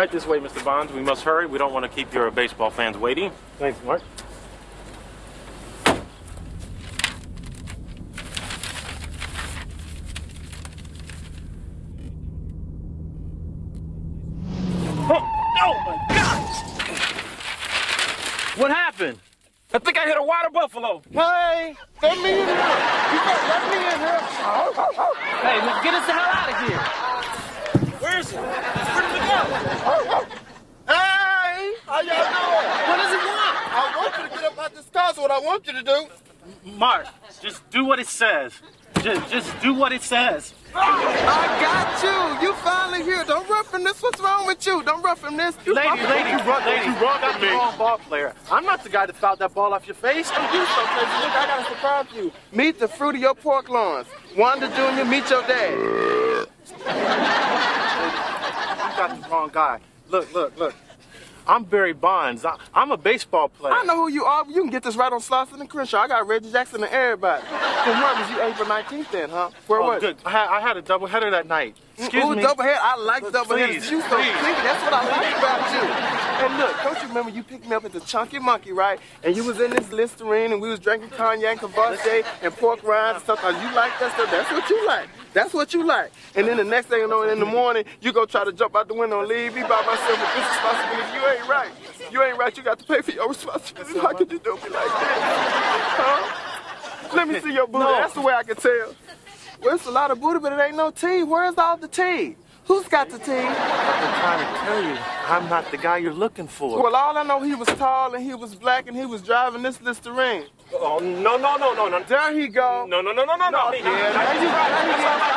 Right this way, Mr. Bonds. We must hurry. We don't want to keep your baseball fans waiting. Thanks, Mark. Oh, oh my god! What happened? I think I hit a water buffalo. Hey, let me in here. You better let me in here. Hey, look, get us the hell out of here. Where is it? Where did it go? Hey, how y'all doing? What does it want? I want you to get up out this car. That's what I want you to do. Mark, just do what it says. Just, just do what it says. I got you. You finally here. Don't rough from this. What's wrong with you? Don't rough from this. You Lady, lady, you run, lady, you run got the me. wrong ball player. I'm not the guy that fouled that ball off your face. Oh, you so crazy. Look, I got a surprise you. Meet the fruit of your pork lawns. Wanda Jr., meet your dad. You got the wrong guy. Look, look, look. I'm Barry Bonds. I, I'm a baseball player. I know who you are. You can get this right on Slauson and Crenshaw. I got Reggie Jackson and everybody. Where was you April 19th then, huh? Where Oh, was good. I had, I had a doubleheader that night. Mm, Excuse Ooh, me. double head. I like double headers. You so please. That's what I like about you. And look, don't you remember you picked me up at the Chunky Monkey, right? And you was in this Listerine and we was drinking cognac and Cavasse and pork rinds and stuff. You like that stuff. That's what you like. That's what you like. And then the next thing you know, in the morning, you go try to jump out the window and leave me by myself with this responsibility. You ain't right. You ain't right. You got to pay for your responsibility. How could you do me like that? Huh? Let me see your booty. No. That's the way I can tell. Well, it's a lot of booty, but it ain't no tea. Where's all the tea? Who's got the tea? I've been trying to tell you, I'm not the guy you're looking for. Well, all I know, he was tall and he was black and he was driving this Listerine. Oh, no, no, no, no, no. There he go. No, no, no, no, no, no. Yeah, there you go. There you go.